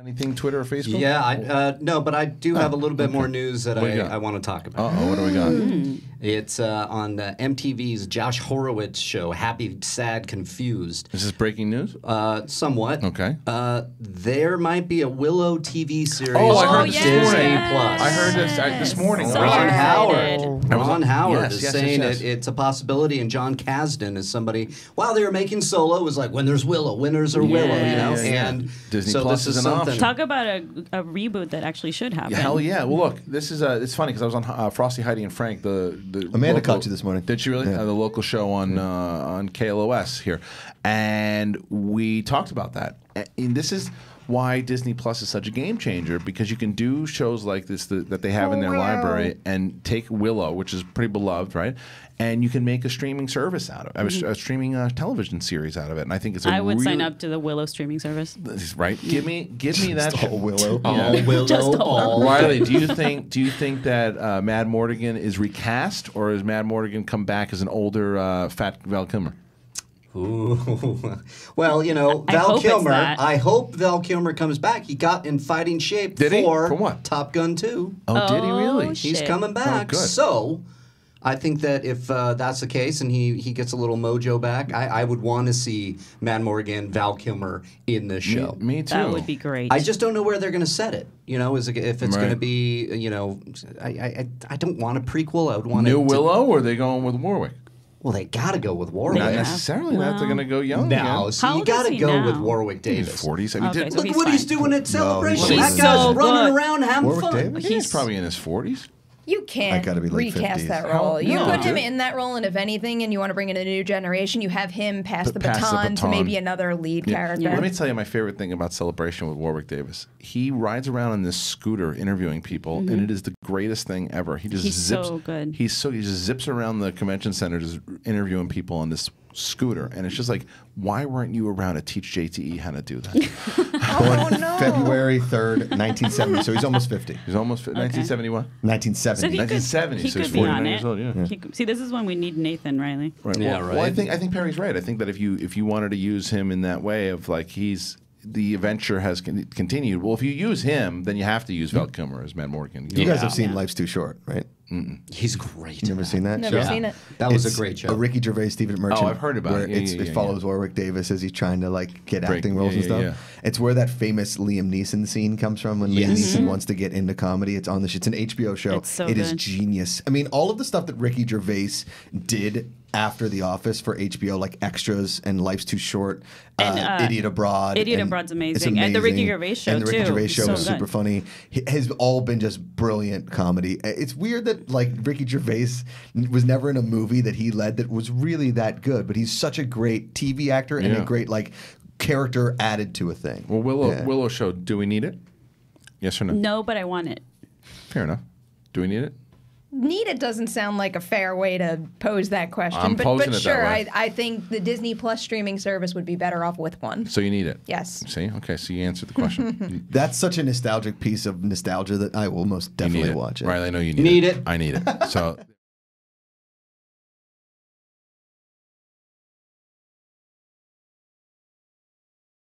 Anything Twitter or Facebook? Yeah, I, uh, no, but I do have a little bit more news that What do you I. I want to talk about. Uh oh, what do we got? Hmm. It's uh, on uh, MTV's Josh Horowitz show, Happy, Sad, Confused. Is this breaking news? Uh, somewhat. Okay. Uh, there might be a Willow TV series Oh, I on heard this Disney morning. Plus. I heard this uh, this morning. So Ron excited. Howard. I was Ron on- Howard yes, is yes, yes, saying yes. It, it's a possibility, and Jon Kasdan is somebody. While they were making Solo, was like when there's Willow, winners are Willow, you know. yeah, yeah. And Disney so Plus this is is an something. Option. Talk about a, a reboot that actually should happen. Hell yeah! Well, look, this is uh, it's funny because I was on uh, Frosty, Heidi, and Frank. The the Amanda local- caught you this morning. Did she really? Yeah. Uh, the local show on uh, on KLOS here, and we talked about that. And this is why Disney Plus is such a game changer because you can do shows like this that, that they have in their library and take Willow, which is pretty beloved, right? And you can make a streaming service out of it, a- a, streaming uh, television series out of it. And I think it's a I would sign up to the Willow streaming service. Right? Give me, give me that. Just all Willow. Yeah. Willow, Just all Riley, do you think do you think that uh, Madmartigan is recast, or is Madmartigan come back as an older uh, fat Val Kilmer? Ooh. Well, you know, I Val Kilmer. I hope Val Kilmer comes back. He got in fighting shape Did he? for For what? Top Gun 2. Oh, did he really? Oh, He's shit. coming back. good. so, I think that if uh, that's the case and he, he gets a little mojo back, I, I would want to see Mad Morgan, Val Kilmer in this show. Me, me too. That would be great. I just don't know where they're going to set it. You know, is it, if it's going to be, you know, I, I I- I don't want a prequel. I would want New it to- Willow, or are they going with Warwick? Well, they got to go with Warwick. Not Yeah. necessarily. Not they're going to go young. Now, again. so How you got to he go with? Warwick In his Davis. forties. I mean, Okay, did- so Look he's what he's doing at Celebration. he's that guy's so running good. around having Warwick fun. Davis? he's probably in his forties. You can't gotta be late recast 50s. that How- role. You no, put him dude. in that role, and if anything, and you want to bring in a new generation, you have him pass But the pass the baton, to baton. maybe another lead character. Let me tell you my favorite thing about Celebration with Warwick Davis. He rides around on this scooter interviewing people, and mm-hmm. it is the greatest thing ever. He just He's zips. so good. He's so he just zips around the convention center, just interviewing people on this scooter, and it's just like, why weren't you around to teach JTE how to do that? oh, Born February 3rd, 1970. So he's almost 50. He's almost 1971. So 1970. he could, 1970, he so he's could be 49 on years it. old, yeah. He could- see, this is when we need Nathan Riley. Right. Yeah, well, Well, I think I think Perri's right. I think that if you if you wanted to use him in that way of like he's the adventure has con- continued. Well, if you use him, then you have to use Val Kilmer as Matt Morgan. You guys have seen Life's Too Short, right? He's great. You never seen that? Never show? seen it. That was It's a great show. A Ricky Gervais, Stephen Merchant. Oh, I've heard about where it. Yeah, it's- yeah, it yeah, follows Warwick Davis as he's trying to like get Break- acting roles yeah, and stuff. yeah, yeah. It's where that famous Liam Neeson scene comes from when Liam Yes. Neeson wants to get into comedy. It's on the. It's an HBO show. It's so It is good. genius. I mean, all of the stuff that Ricky Gervais did after The Office for HBO, like extras and Life's Too Short, And, uh, uh, Idiot Abroad. Idiot and Abroad's it's amazing. And the Ricky Gervais show, And the Ricky too. Gervais show So is good. super funny. It has all been just brilliant comedy. It's weird that like Ricky Gervais was never in a movie that he led that was really that good, but he's such a great TV actor and Yeah. a great like character added to a thing. Well, Willow Yeah. Willow show. Do we need it? Yes or no? No, but I want it. Fair enough. Do we need it? Need it doesn't sound like a fair way to pose that question, I'm but, posing but it that sure, way. I, I think the Disney Plus streaming service would be better off with one. So you need it. Yes. See. Okay. So you answered the question. That's such a nostalgic piece of nostalgia that I will most you need definitely it. watch it. Right. I know you need, Need it. it. I need it. So.